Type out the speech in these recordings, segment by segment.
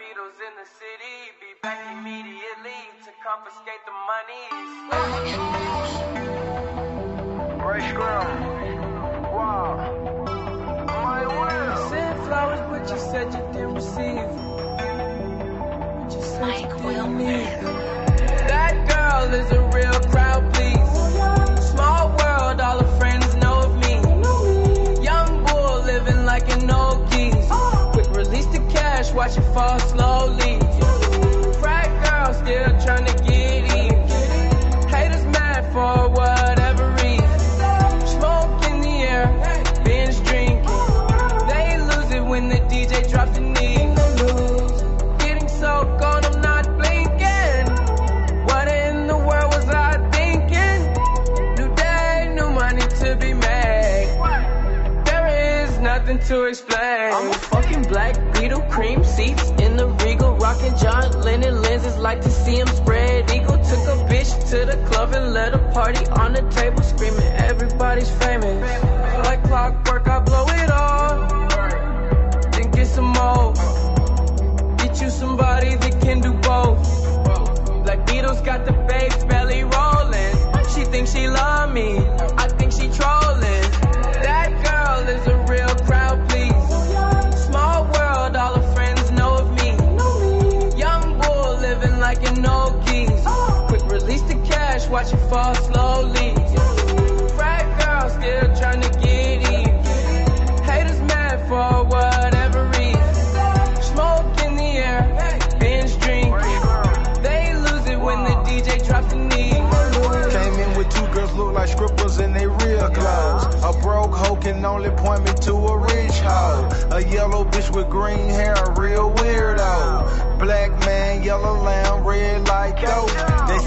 Beatles in the city, be back immediately to confiscate the money. Nothing to explain. I'm a fucking black beetle, cream seats in the regal, rocking John Lennon lenses, like to see him spread eagle. Took a bitch to the club and let a party on the table, screaming everybody's famous. Like clockwork, I blow it all, then get some more. Get you somebody that can do both. Black Beatles got the watch it fall slowly. Frat girl still trying to get in. Haters mad for whatever reason. Smoke in the air, binge drink. They lose it when the DJ drops the knee. Came in with two girls look like strippers in they real clothes. A broke hoe can only point me to a rich hoe. A yellow bitch with green hair, a real weirdo. Black man, yellow lamb, red like dope.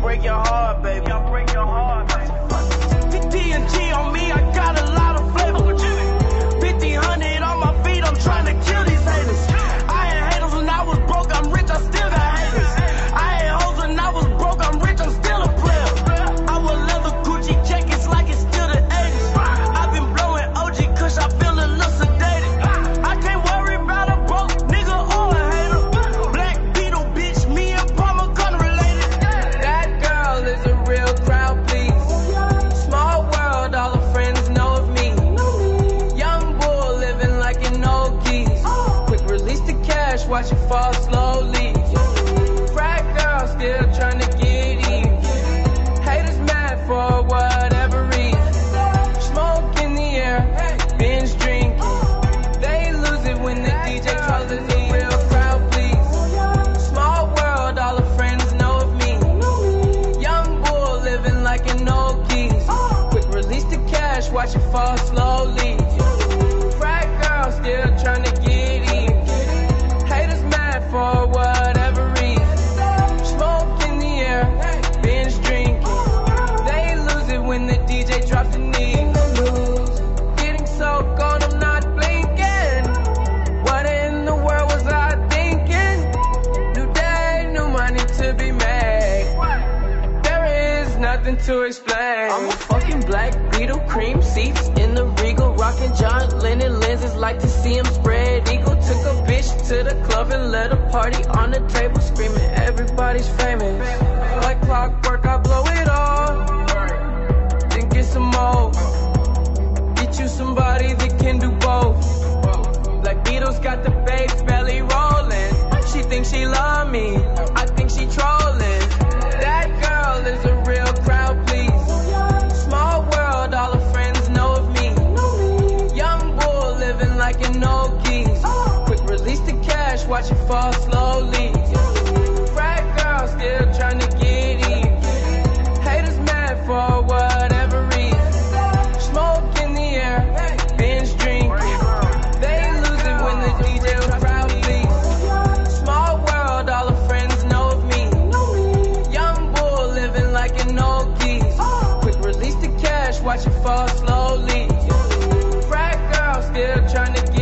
break your heart, watch it fall slowly. nothing to explain. I'm a fucking black beetle, cream seats in the regal, rocking John Lennon lenses, like to see him spread eagle. Took a bitch to the club and let a party on the table, screaming everybody's famous. Like clockwork, I blow it all. Then get some more. Get you somebody that can do both. Black Beatles got the bass belly rolling. She thinks she love me. watch you fall slowly. Frat girl, still trying to get in. Haters mad for whatever reason. Smoke in the air, binge drink. They lose it when the DJ crowd leaves. Small world, all the friends know me. Young bull living like an old geese. Quick release the cash, watch it fall slowly. Frat girl, still trying to get